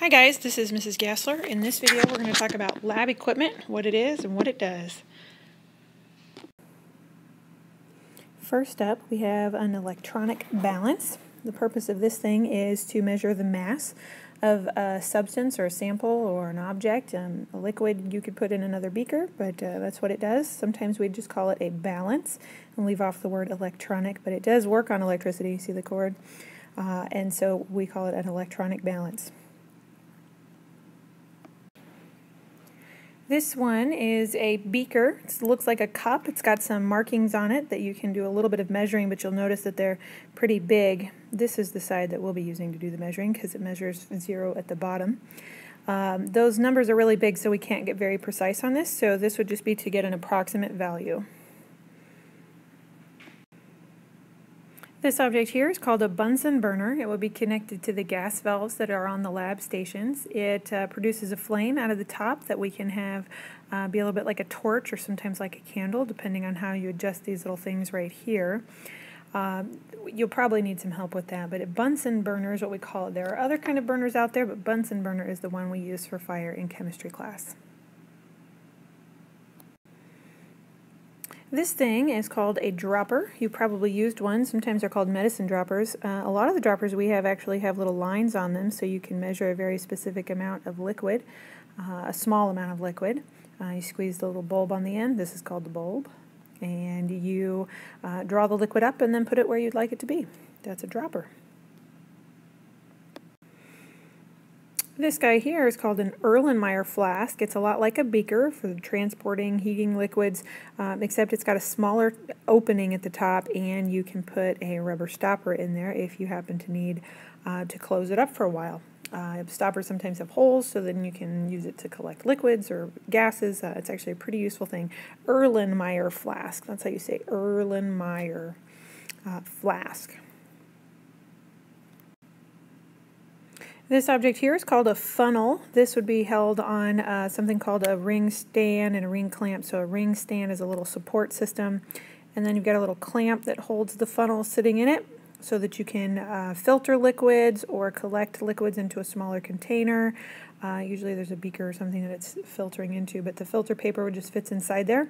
Hi guys, this is Mrs. Gastler. In this video we're going to talk about lab equipment, what it is and what it does. First up we have an electronic balance. The purpose of this thing is to measure the mass of a substance or a sample or an object. Um, a liquid you could put in another beaker, but uh, that's what it does. Sometimes we just call it a balance and leave off the word electronic, but it does work on electricity. you See the cord? Uh, and so we call it an electronic balance. This one is a beaker. It looks like a cup. It's got some markings on it that you can do a little bit of measuring, but you'll notice that they're pretty big. This is the side that we'll be using to do the measuring because it measures zero at the bottom. Um, those numbers are really big, so we can't get very precise on this, so this would just be to get an approximate value. This object here is called a Bunsen burner. It will be connected to the gas valves that are on the lab stations. It uh, produces a flame out of the top that we can have uh, be a little bit like a torch or sometimes like a candle, depending on how you adjust these little things right here. Um, you'll probably need some help with that, but a Bunsen burner is what we call it. There are other kind of burners out there, but Bunsen burner is the one we use for fire in chemistry class. This thing is called a dropper. You probably used one. Sometimes they're called medicine droppers. Uh, a lot of the droppers we have actually have little lines on them so you can measure a very specific amount of liquid, uh, a small amount of liquid. Uh, you squeeze the little bulb on the end. This is called the bulb. And you uh, draw the liquid up and then put it where you'd like it to be. That's a dropper. This guy here is called an Erlenmeyer flask. It's a lot like a beaker for transporting heating liquids, um, except it's got a smaller opening at the top and you can put a rubber stopper in there if you happen to need uh, to close it up for a while. Uh, stoppers sometimes have holes, so then you can use it to collect liquids or gases. Uh, it's actually a pretty useful thing. Erlenmeyer flask. That's how you say Erlenmeyer uh, flask. This object here is called a funnel. This would be held on uh, something called a ring stand and a ring clamp. So a ring stand is a little support system. And then you've got a little clamp that holds the funnel sitting in it so that you can uh, filter liquids or collect liquids into a smaller container. Uh, usually there's a beaker or something that it's filtering into, but the filter paper just fits inside there.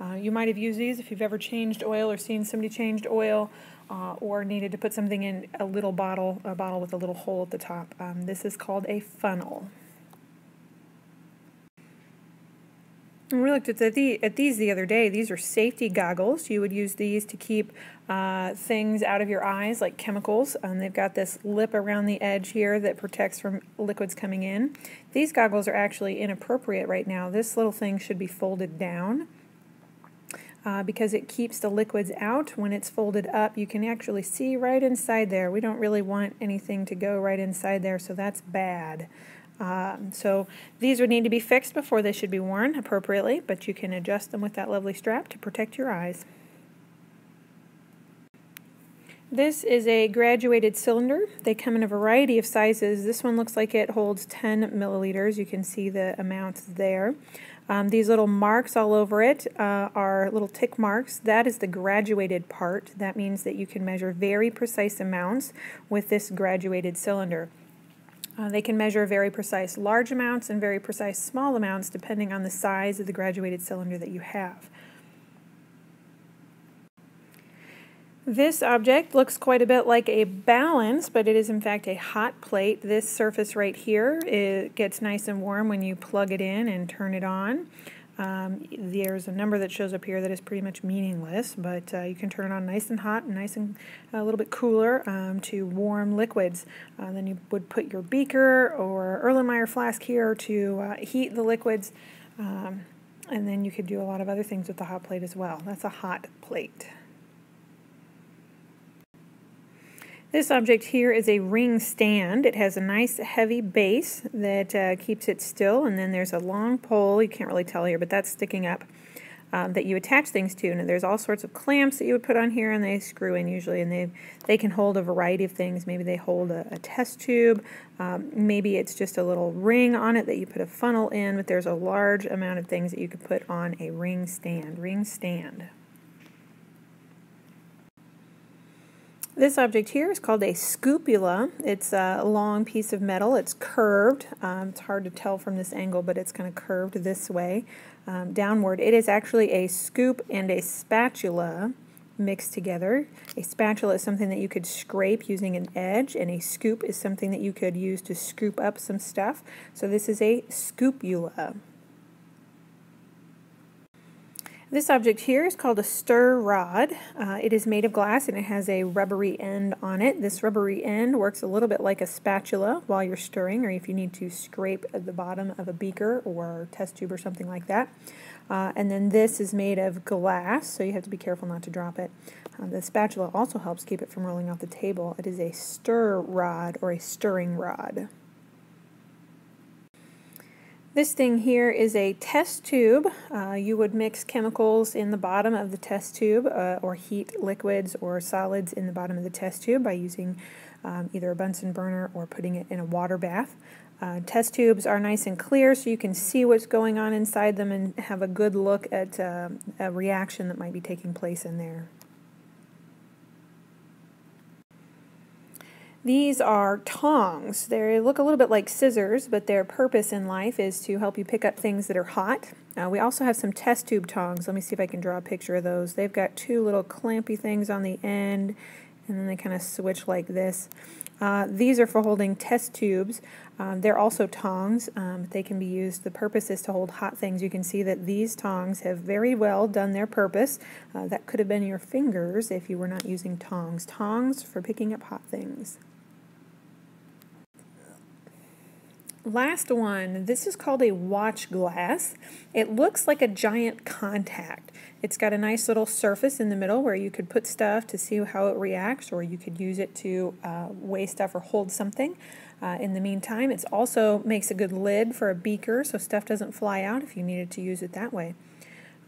Uh, you might have used these if you've ever changed oil or seen somebody changed oil uh, or needed to put something in a little bottle, a bottle with a little hole at the top. Um, this is called a funnel. We looked at, the, at these the other day. These are safety goggles. You would use these to keep uh, things out of your eyes, like chemicals. Um, they've got this lip around the edge here that protects from liquids coming in. These goggles are actually inappropriate right now. This little thing should be folded down uh, because it keeps the liquids out. When it's folded up, you can actually see right inside there. We don't really want anything to go right inside there, so that's bad. Um, so these would need to be fixed before they should be worn appropriately, but you can adjust them with that lovely strap to protect your eyes. This is a graduated cylinder. They come in a variety of sizes. This one looks like it holds 10 milliliters. You can see the amounts there. Um, these little marks all over it uh, are little tick marks. That is the graduated part. That means that you can measure very precise amounts with this graduated cylinder. Uh, they can measure very precise large amounts and very precise small amounts depending on the size of the graduated cylinder that you have. This object looks quite a bit like a balance, but it is in fact a hot plate. This surface right here it gets nice and warm when you plug it in and turn it on. Um, there's a number that shows up here that is pretty much meaningless, but uh, you can turn it on nice and hot and nice and a little bit cooler um, to warm liquids. Uh, then you would put your beaker or Erlenmeyer flask here to uh, heat the liquids, um, and then you could do a lot of other things with the hot plate as well. That's a hot plate. This object here is a ring stand. It has a nice heavy base that uh, keeps it still, and then there's a long pole, you can't really tell here, but that's sticking up, um, that you attach things to. And there's all sorts of clamps that you would put on here, and they screw in usually, and they, they can hold a variety of things. Maybe they hold a, a test tube, um, maybe it's just a little ring on it that you put a funnel in, but there's a large amount of things that you could put on a ring stand. Ring stand. This object here is called a scoopula. It's a long piece of metal. It's curved. Um, it's hard to tell from this angle, but it's kind of curved this way um, downward. It is actually a scoop and a spatula mixed together. A spatula is something that you could scrape using an edge, and a scoop is something that you could use to scoop up some stuff. So this is a scoopula. This object here is called a stir rod. Uh, it is made of glass and it has a rubbery end on it. This rubbery end works a little bit like a spatula while you're stirring or if you need to scrape the bottom of a beaker or test tube or something like that. Uh, and then this is made of glass, so you have to be careful not to drop it. Uh, the spatula also helps keep it from rolling off the table. It is a stir rod or a stirring rod. This thing here is a test tube. Uh, you would mix chemicals in the bottom of the test tube uh, or heat liquids or solids in the bottom of the test tube by using um, either a Bunsen burner or putting it in a water bath. Uh, test tubes are nice and clear so you can see what's going on inside them and have a good look at uh, a reaction that might be taking place in there. These are tongs. They look a little bit like scissors, but their purpose in life is to help you pick up things that are hot. Uh, we also have some test tube tongs. Let me see if I can draw a picture of those. They've got two little clampy things on the end, and then they kind of switch like this. Uh, these are for holding test tubes. Um, they're also tongs. Um, they can be used. The purpose is to hold hot things. You can see that these tongs have very well done their purpose. Uh, that could have been your fingers if you were not using tongs. Tongs for picking up hot things. Last one, this is called a watch glass. It looks like a giant contact. It's got a nice little surface in the middle where you could put stuff to see how it reacts or you could use it to uh, weigh stuff or hold something. Uh, in the meantime, it also makes a good lid for a beaker so stuff doesn't fly out if you needed to use it that way.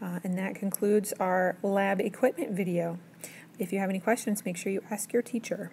Uh, and that concludes our lab equipment video. If you have any questions, make sure you ask your teacher.